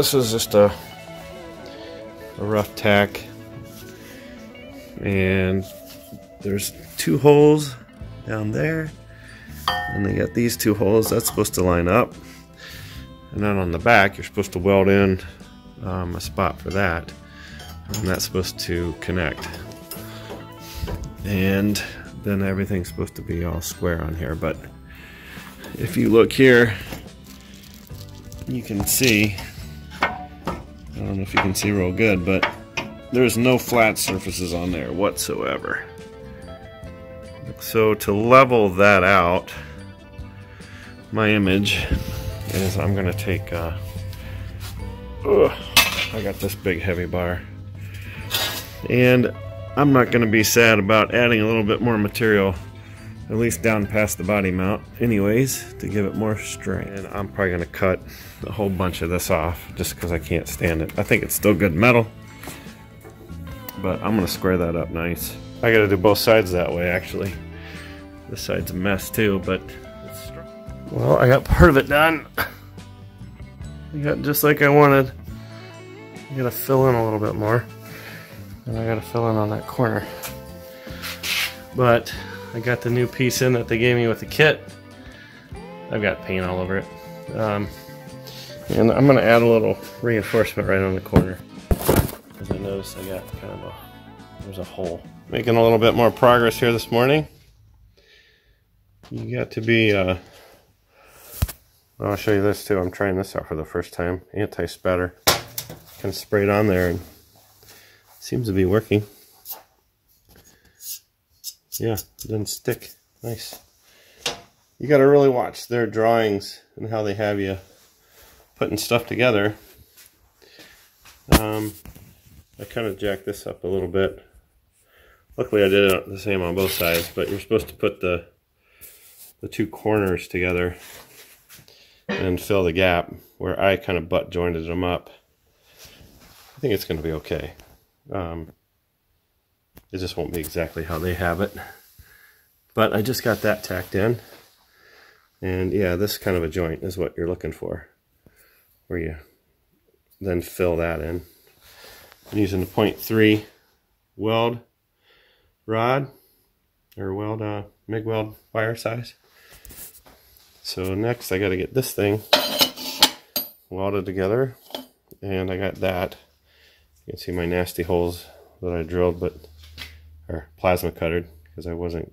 this is just a, a rough tack. And there's two holes down there. And they got these two holes. That's supposed to line up. And then on the back, you're supposed to weld in um, a spot for that. And that's supposed to connect. And then everything's supposed to be all square on here. But if you look here, you can see, don't know if you can see real good, but there's no flat surfaces on there whatsoever. So to level that out, my image is I'm gonna take, uh, ugh, I got this big heavy bar, and I'm not gonna be sad about adding a little bit more material at least down past the body mount anyways to give it more strength. And I'm probably gonna cut a whole bunch of this off just because I can't stand it. I think it's still good metal but I'm gonna square that up nice. I gotta do both sides that way actually. This side's a mess too but well I got part of it done. I got just like I wanted. I gotta fill in a little bit more. And I gotta fill in on that corner. But I got the new piece in that they gave me with the kit. I've got paint all over it. Um, and I'm going to add a little reinforcement right on the corner. Because I noticed I got kind of a, there's a hole. Making a little bit more progress here this morning. You got to be, uh, I'll show you this too. I'm trying this out for the first time. Anti-spatter. Kind of sprayed on there and seems to be working. Yeah, it doesn't stick. Nice. You got to really watch their drawings and how they have you putting stuff together. Um, I kind of jacked this up a little bit. Luckily, I did it the same on both sides, but you're supposed to put the the two corners together and fill the gap where I kind of butt jointed them up. I think it's going to be okay. Um, it just won't be exactly how they have it. But I just got that tacked in. And yeah, this kind of a joint is what you're looking for. Where you then fill that in. I'm using the 0.3 weld rod or weld uh, MIG weld wire size. So next I got to get this thing welded together and I got that. You can see my nasty holes that I drilled but or plasma cuttered because I wasn't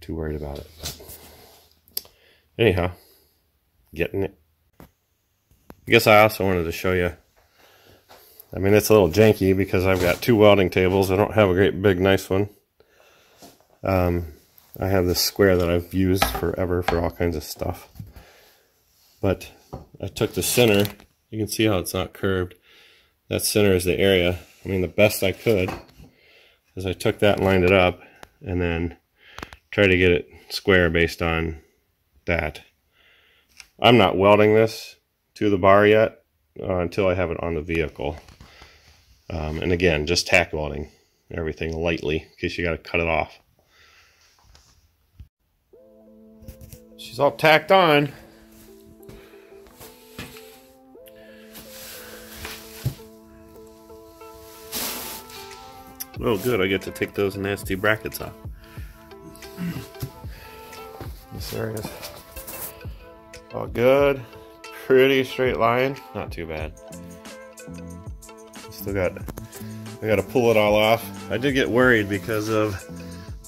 too worried about it. Anyhow, getting it. I guess I also wanted to show you. I mean, it's a little janky because I've got two welding tables. I don't have a great big nice one. Um, I have this square that I've used forever for all kinds of stuff. But I took the center. You can see how it's not curved. That center is the area I mean, the best I could is I took that and lined it up and then tried to get it square based on that. I'm not welding this to the bar yet uh, until I have it on the vehicle. Um, and again, just tack welding everything lightly in case you got to cut it off. She's all tacked on. Oh, good. I get to take those nasty brackets off. This area is all good. Pretty straight line. Not too bad. Still got, I got to pull it all off. I did get worried because of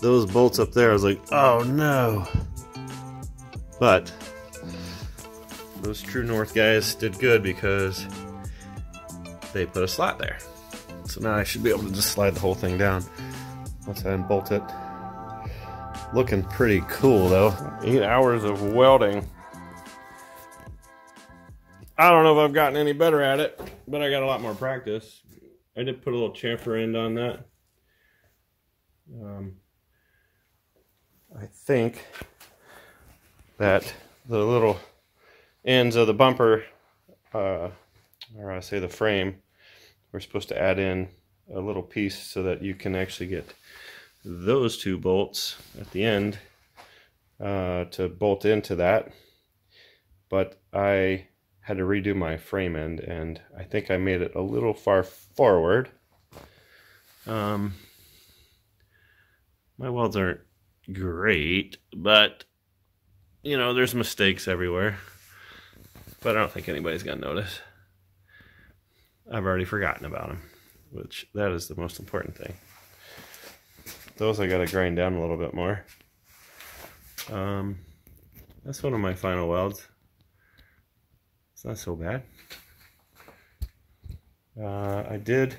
those bolts up there. I was like, oh no. But those True North guys did good because they put a slot there. So now I should be able to just slide the whole thing down once I unbolt it. Looking pretty cool though. Eight hours of welding. I don't know if I've gotten any better at it, but I got a lot more practice. I did put a little chamfer end on that. Um, I think that the little ends of the bumper, uh, or I say the frame, we're supposed to add in a little piece so that you can actually get those two bolts at the end uh, to bolt into that. But I had to redo my frame end, and I think I made it a little far forward. Um, my welds aren't great, but you know, there's mistakes everywhere. But I don't think anybody's gonna notice. I've already forgotten about them, which that is the most important thing. Those I gotta grind down a little bit more. Um, that's one of my final welds. It's not so bad. Uh, I did,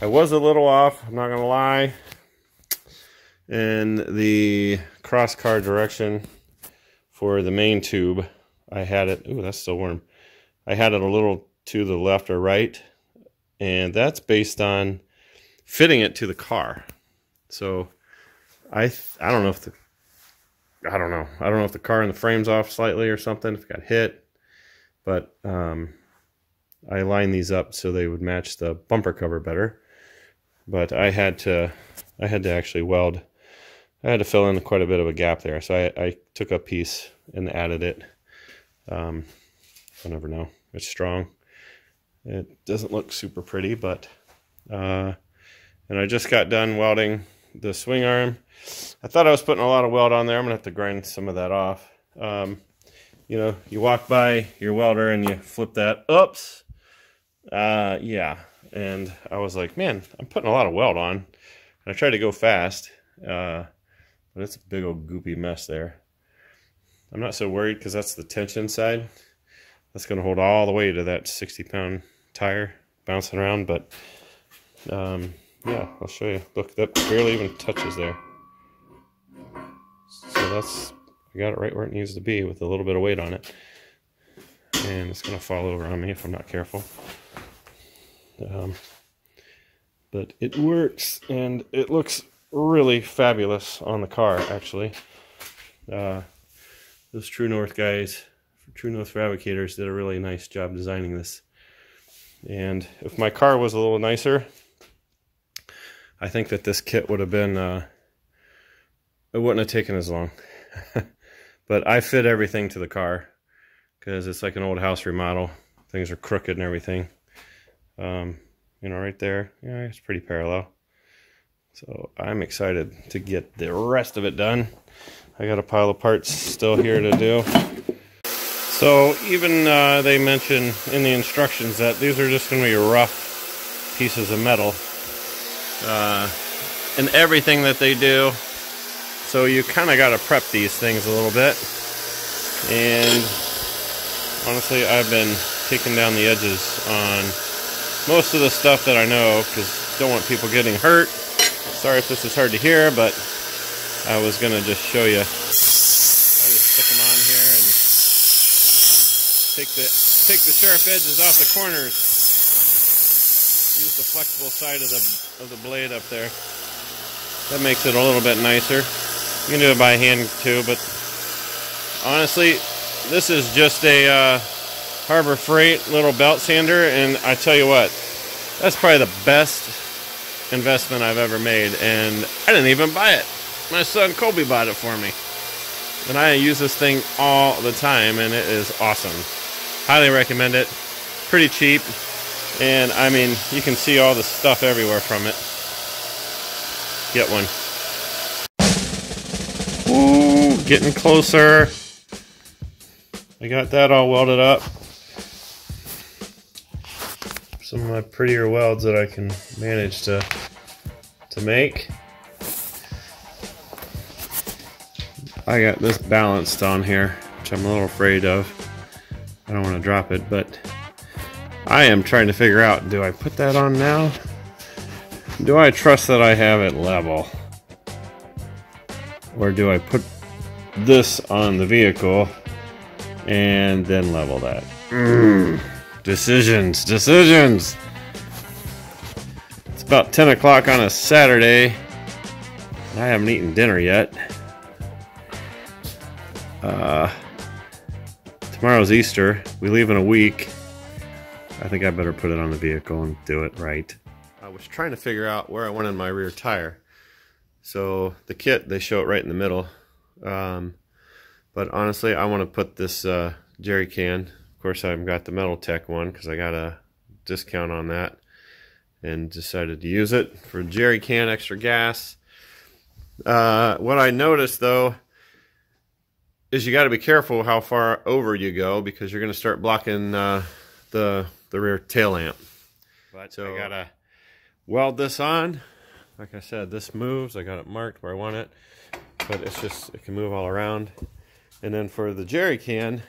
I was a little off, I'm not gonna lie, in the cross car direction for the main tube. I had it, ooh, that's still warm. I had it a little to the left or right, and that's based on fitting it to the car. So I I don't know if the I don't know. I don't know if the car and the frame's off slightly or something, if it got hit. But um, I lined these up so they would match the bumper cover better. But I had to I had to actually weld. I had to fill in quite a bit of a gap there. So I, I took a piece and added it. Um, I never know. It's strong. It doesn't look super pretty, but uh, and I just got done welding the swing arm. I thought I was putting a lot of weld on there. I'm gonna have to grind some of that off. Um, you know, you walk by your welder and you flip that. Oops. Uh, yeah. And I was like, man, I'm putting a lot of weld on. And I tried to go fast, uh, but it's a big old goopy mess there. I'm not so worried because that's the tension side. That's to hold all the way to that 60 pound tire bouncing around. But um, yeah, I'll show you. Look, that barely even touches there. So that's, I got it right where it needs to be with a little bit of weight on it. And it's going to fall over on me if I'm not careful. Um, but it works and it looks really fabulous on the car actually. Uh, those True North guys, True North Fabricators, did a really nice job designing this. And if my car was a little nicer, I think that this kit would have been, uh, it wouldn't have taken as long. but I fit everything to the car because it's like an old house remodel. Things are crooked and everything. Um, you know, right there, yeah, it's pretty parallel. So I'm excited to get the rest of it done. I got a pile of parts still here to do. So even uh, they mention in the instructions that these are just going to be rough pieces of metal. Uh, and everything that they do. So you kind of got to prep these things a little bit. And honestly, I've been taking down the edges on most of the stuff that I know because don't want people getting hurt. Sorry if this is hard to hear, but I was gonna just show you. I just stick them on take the take the sharp edges off the corners. Use the flexible side of the of the blade up there. That makes it a little bit nicer. You can do it by hand too, but honestly, this is just a uh, Harbor Freight little belt sander, and I tell you what, that's probably the best investment I've ever made, and I didn't even buy it. My son Kobe bought it for me. And I use this thing all the time, and it is awesome. Highly recommend it. Pretty cheap. And I mean, you can see all the stuff everywhere from it. Get one. Ooh, getting closer. I got that all welded up. Some of my prettier welds that I can manage to to make. I got this balanced on here, which I'm a little afraid of. I don't want to drop it, but I am trying to figure out, do I put that on now? Do I trust that I have it level? Or do I put this on the vehicle and then level that? Mm. Decisions, decisions! It's about 10 o'clock on a Saturday. I haven't eaten dinner yet. Uh, tomorrow's Easter. We leave in a week. I think I better put it on the vehicle and do it right. I was trying to figure out where I went wanted my rear tire. So the kit, they show it right in the middle. Um, but honestly, I want to put this uh, jerry can. Of course, I've got the Metal Tech one because I got a discount on that and decided to use it for jerry can extra gas. Uh, what I noticed though is you got to be careful how far over you go because you're going to start blocking uh, the the rear tail lamp. But so I gotta weld this on. Like I said, this moves. I got it marked where I want it, but it's just it can move all around. And then for the jerry can,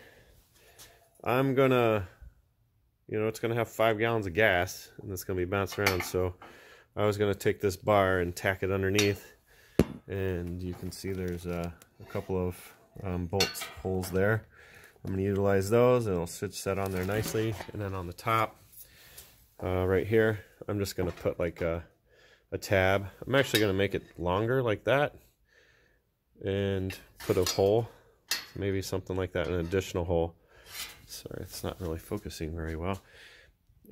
I'm gonna, you know, it's gonna have five gallons of gas, and it's gonna be bounced around. So I was gonna take this bar and tack it underneath, and you can see there's a, a couple of um, bolts holes there. I'm going to utilize those. It'll switch that on there nicely. And then on the top, uh, right here, I'm just going to put like a, a tab. I'm actually going to make it longer like that and put a hole, maybe something like that, an additional hole. Sorry, it's not really focusing very well.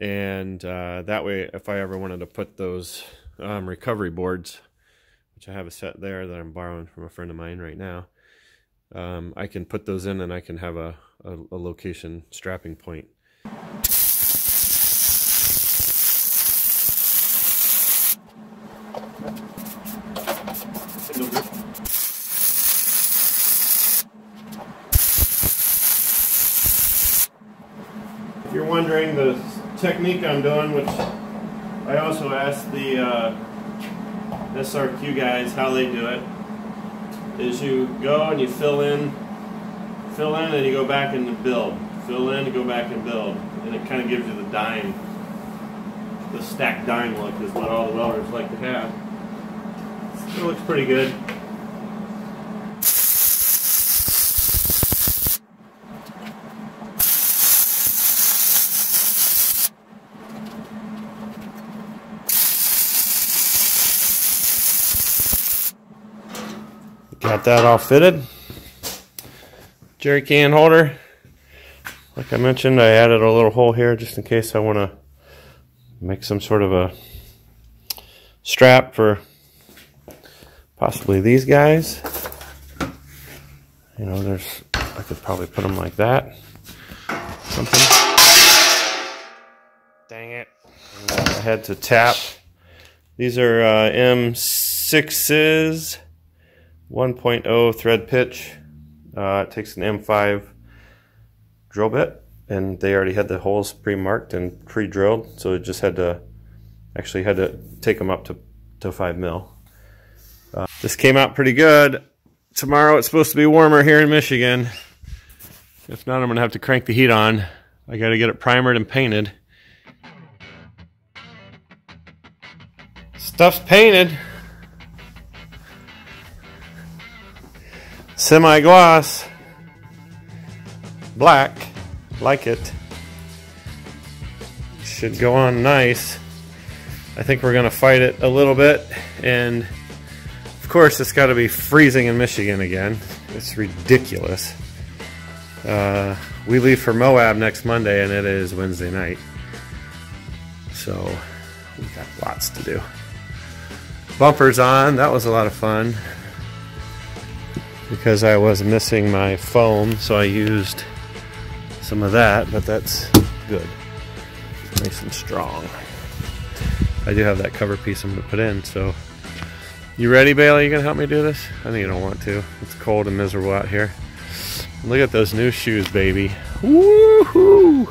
And uh, that way, if I ever wanted to put those um, recovery boards, which I have a set there that I'm borrowing from a friend of mine right now, um, I can put those in and I can have a, a, a location strapping point. If you're wondering the technique I'm doing, which I also asked the uh, SRQ guys how they do it, is you go and you fill in, fill in, and you go back and build. Fill in, and go back and build, and it kind of gives you the dime, the stacked dime look is what all the welders like to have. It looks pretty good. Got that all fitted. Jerry can holder. Like I mentioned, I added a little hole here just in case I want to make some sort of a strap for possibly these guys. You know, there's, I could probably put them like that. Something. Dang it. I had to tap. These are uh, M6s. 1.0 thread pitch. Uh, it takes an M5 drill bit, and they already had the holes pre-marked and pre-drilled, so it just had to actually had to take them up to to five mil. Uh, this came out pretty good. Tomorrow it's supposed to be warmer here in Michigan. If not, I'm gonna have to crank the heat on. I got to get it primered and painted. Stuff's painted. Semi-gloss black. Like it. Should go on nice. I think we're gonna fight it a little bit. And of course it's got to be freezing in Michigan again. It's ridiculous. Uh, we leave for Moab next Monday and it is Wednesday night. So we got lots to do. Bumpers on. That was a lot of fun because I was missing my foam, so I used some of that, but that's good. Nice and strong. I do have that cover piece I'm to put in, so. You ready, Bailey? You to help me do this? I think you don't want to. It's cold and miserable out here. Look at those new shoes, baby. Woohoo!